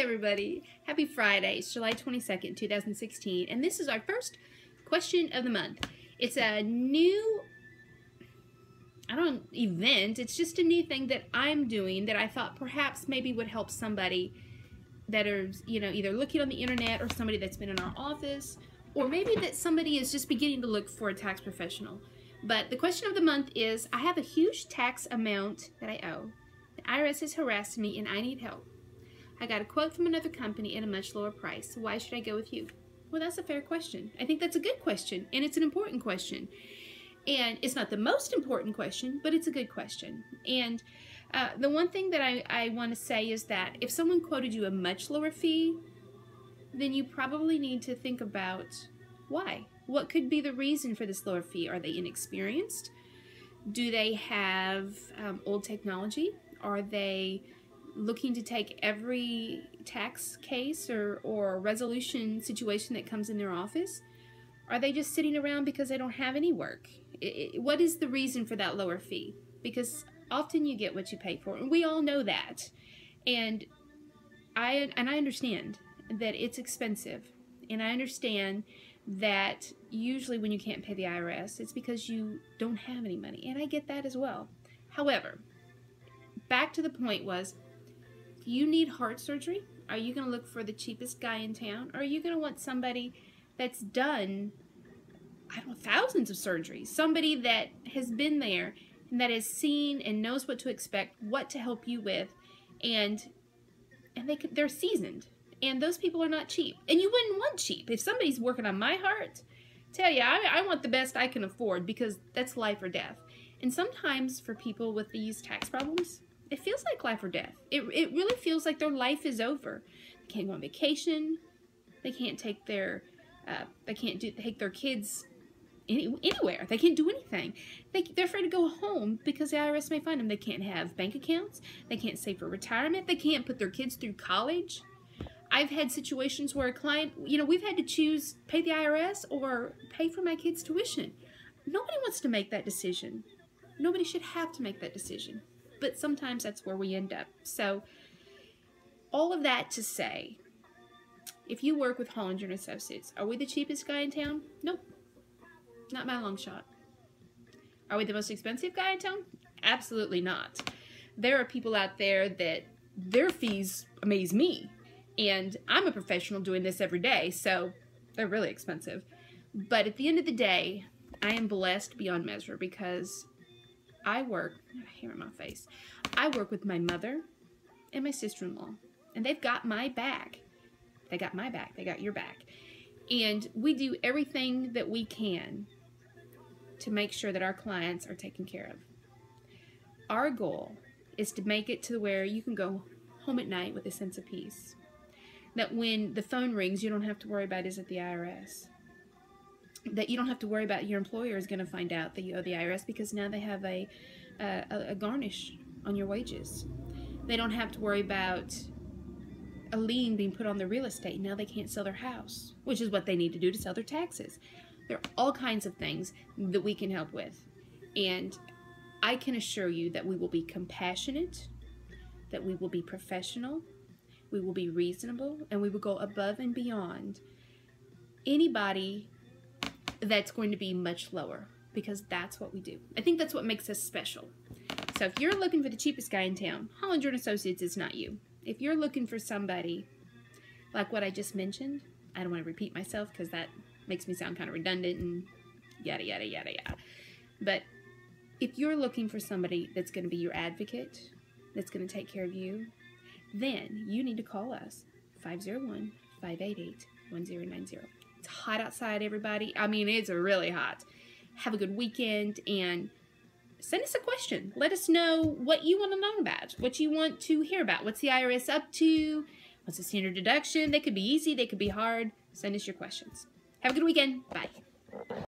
everybody. Happy Friday. It's July 22nd, 2016, and this is our first question of the month. It's a new I don't event. It's just a new thing that I'm doing that I thought perhaps maybe would help somebody that is, you know, either looking on the internet or somebody that's been in our office or maybe that somebody is just beginning to look for a tax professional. But the question of the month is I have a huge tax amount that I owe. The IRS has harassed me and I need help. I got a quote from another company at a much lower price. Why should I go with you? Well, that's a fair question. I think that's a good question, and it's an important question. And it's not the most important question, but it's a good question. And uh, the one thing that I, I want to say is that if someone quoted you a much lower fee, then you probably need to think about why. What could be the reason for this lower fee? Are they inexperienced? Do they have um, old technology? Are they looking to take every tax case or, or resolution situation that comes in their office? Are they just sitting around because they don't have any work? It, it, what is the reason for that lower fee? Because often you get what you pay for, and we all know that. And I and I understand that it's expensive, and I understand that usually when you can't pay the IRS, it's because you don't have any money, and I get that as well. However, back to the point was you need heart surgery? Are you going to look for the cheapest guy in town? Or are you going to want somebody that's done, I don't know, thousands of surgeries? Somebody that has been there and that has seen and knows what to expect, what to help you with, and and they they're seasoned. And those people are not cheap. And you wouldn't want cheap. If somebody's working on my heart, tell you, I, I want the best I can afford because that's life or death. And sometimes for people with these tax problems, it feels like life or death. It, it really feels like their life is over. They can't go on vacation. They can't take their uh, they can't do take their kids any, anywhere. They can't do anything. They, they're afraid to go home because the IRS may find them. They can't have bank accounts. They can't save for retirement. They can't put their kids through college. I've had situations where a client, you know, we've had to choose pay the IRS or pay for my kids' tuition. Nobody wants to make that decision. Nobody should have to make that decision but sometimes that's where we end up. So, all of that to say, if you work with Hollinger and Associates, are we the cheapest guy in town? Nope. Not by a long shot. Are we the most expensive guy in town? Absolutely not. There are people out there that their fees amaze me. And I'm a professional doing this every day, so they're really expensive. But at the end of the day, I am blessed beyond measure because I work, hair in my face, I work with my mother and my sister-in-law, and they've got my back. They got my back. They got your back. And we do everything that we can to make sure that our clients are taken care of. Our goal is to make it to where you can go home at night with a sense of peace. That when the phone rings, you don't have to worry about is it the IRS that you don't have to worry about your employer is going to find out that you owe the IRS because now they have a, a, a garnish on your wages. They don't have to worry about a lien being put on their real estate. Now they can't sell their house, which is what they need to do to sell their taxes. There are all kinds of things that we can help with. And I can assure you that we will be compassionate, that we will be professional, we will be reasonable, and we will go above and beyond anybody that's going to be much lower because that's what we do. I think that's what makes us special. So if you're looking for the cheapest guy in town, Hollinger & Associates is not you. If you're looking for somebody like what I just mentioned, I don't want to repeat myself because that makes me sound kind of redundant and yada, yada, yada, yada. But if you're looking for somebody that's going to be your advocate, that's going to take care of you, then you need to call us 501 588 1090. Hot outside, everybody. I mean, it's really hot. Have a good weekend and send us a question. Let us know what you want to know about, what you want to hear about. What's the IRS up to? What's the standard deduction? They could be easy, they could be hard. Send us your questions. Have a good weekend. Bye.